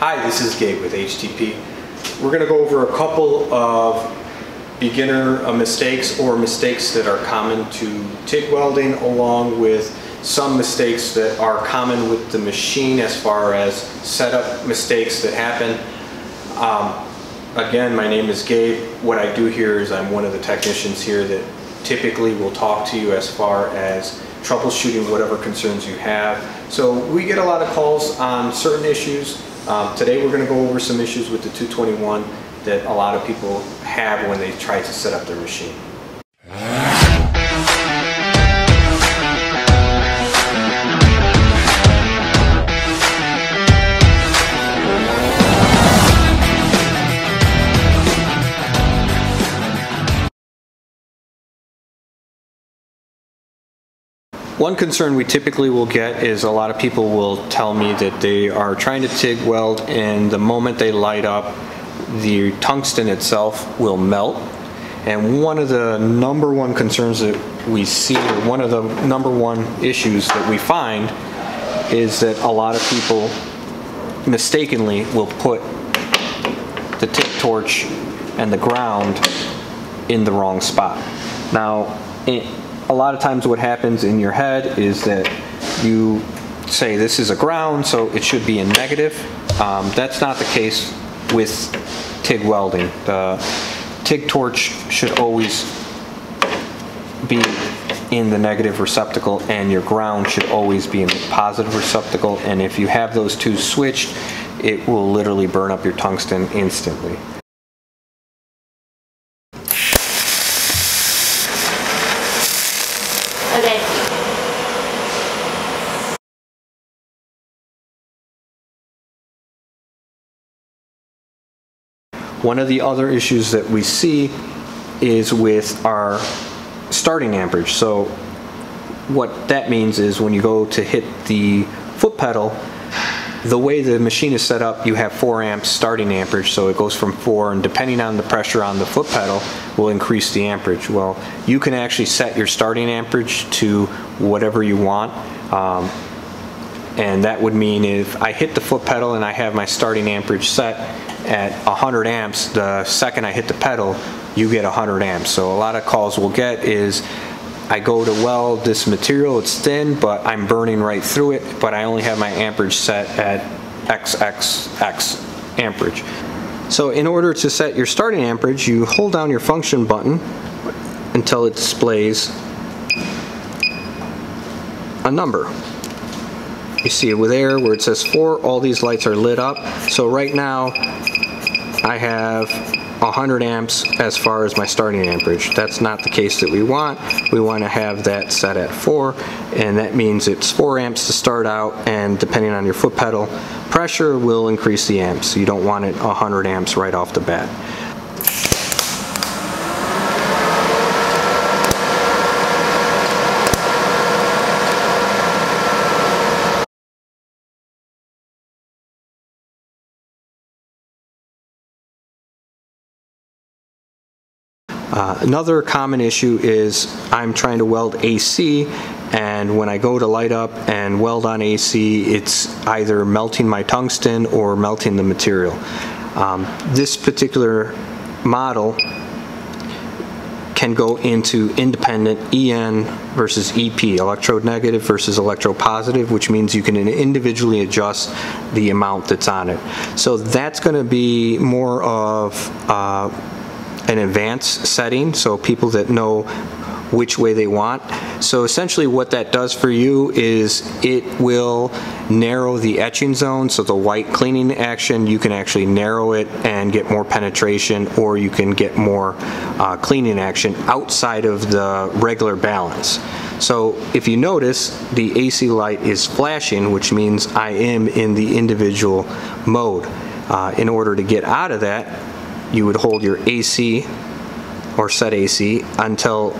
Hi, this is Gabe with HTP. We're going to go over a couple of beginner uh, mistakes or mistakes that are common to TIG welding along with some mistakes that are common with the machine as far as setup mistakes that happen. Um, again, my name is Gabe. What I do here is I'm one of the technicians here that typically will talk to you as far as troubleshooting whatever concerns you have. So we get a lot of calls on certain issues. Um, today we're going to go over some issues with the 221 that a lot of people have when they try to set up their machine. One concern we typically will get is a lot of people will tell me that they are trying to TIG weld and the moment they light up, the tungsten itself will melt. And one of the number one concerns that we see, or one of the number one issues that we find is that a lot of people mistakenly will put the TIG torch and the ground in the wrong spot. Now, it, a lot of times what happens in your head is that you say this is a ground, so it should be in negative. Um, that's not the case with TIG welding. The TIG torch should always be in the negative receptacle and your ground should always be in the positive receptacle and if you have those two switched it will literally burn up your tungsten instantly. One of the other issues that we see is with our starting amperage. So what that means is when you go to hit the foot pedal, the way the machine is set up, you have 4 amps starting amperage, so it goes from 4, and depending on the pressure on the foot pedal, will increase the amperage. Well, you can actually set your starting amperage to whatever you want. Um, and that would mean if I hit the foot pedal and I have my starting amperage set at 100 amps, the second I hit the pedal, you get 100 amps. So a lot of calls we'll get is, I go to weld this material, it's thin, but I'm burning right through it, but I only have my amperage set at XXX amperage. So in order to set your starting amperage, you hold down your function button until it displays a number. You see it there where it says 4, all these lights are lit up. So right now I have 100 amps as far as my starting amperage. That's not the case that we want. We want to have that set at 4 and that means it's 4 amps to start out and depending on your foot pedal pressure will increase the amps. You don't want it 100 amps right off the bat. Uh, another common issue is I'm trying to weld AC and when I go to light up and weld on AC it's either melting my tungsten or melting the material. Um, this particular model can go into independent EN versus EP, electrode negative versus electrode positive, which means you can individually adjust the amount that's on it. So that's going to be more of uh, an advanced setting, so people that know which way they want. So essentially what that does for you is it will narrow the etching zone, so the white cleaning action, you can actually narrow it and get more penetration or you can get more uh, cleaning action outside of the regular balance. So if you notice, the AC light is flashing, which means I am in the individual mode. Uh, in order to get out of that, you would hold your AC or set AC until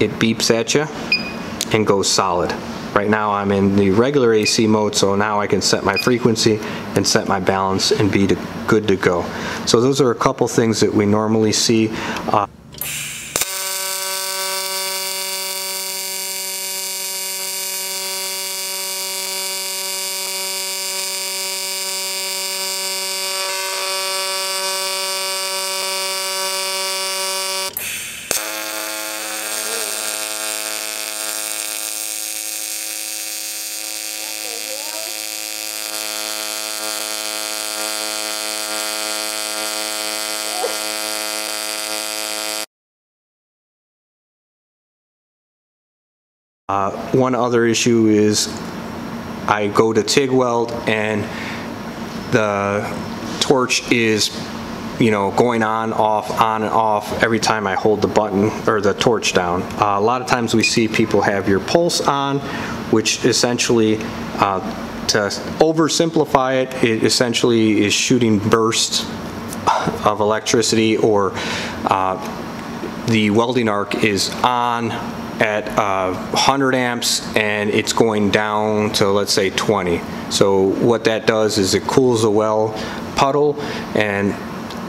it beeps at you and goes solid. Right now I'm in the regular AC mode so now I can set my frequency and set my balance and be to, good to go. So those are a couple things that we normally see. Uh, Uh, One other issue is I go to TIG weld and the torch is, you know, going on, off, on and off every time I hold the button or the torch down. Uh, A lot of times we see people have your pulse on, which essentially, uh, to oversimplify it, it essentially is shooting bursts of electricity or uh, the welding arc is on at uh, 100 amps and it's going down to, let's say, 20. So what that does is it cools the weld puddle and,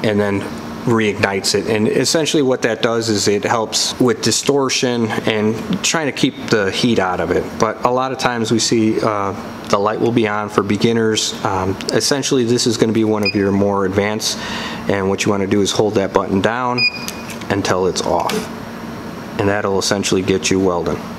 and then reignites it. And essentially what that does is it helps with distortion and trying to keep the heat out of it. But a lot of times we see uh, the light will be on for beginners. Um, Essentially, this is going to be one of your more advanced, and what you want to do is hold that button down until it's off and that'll essentially get you welding.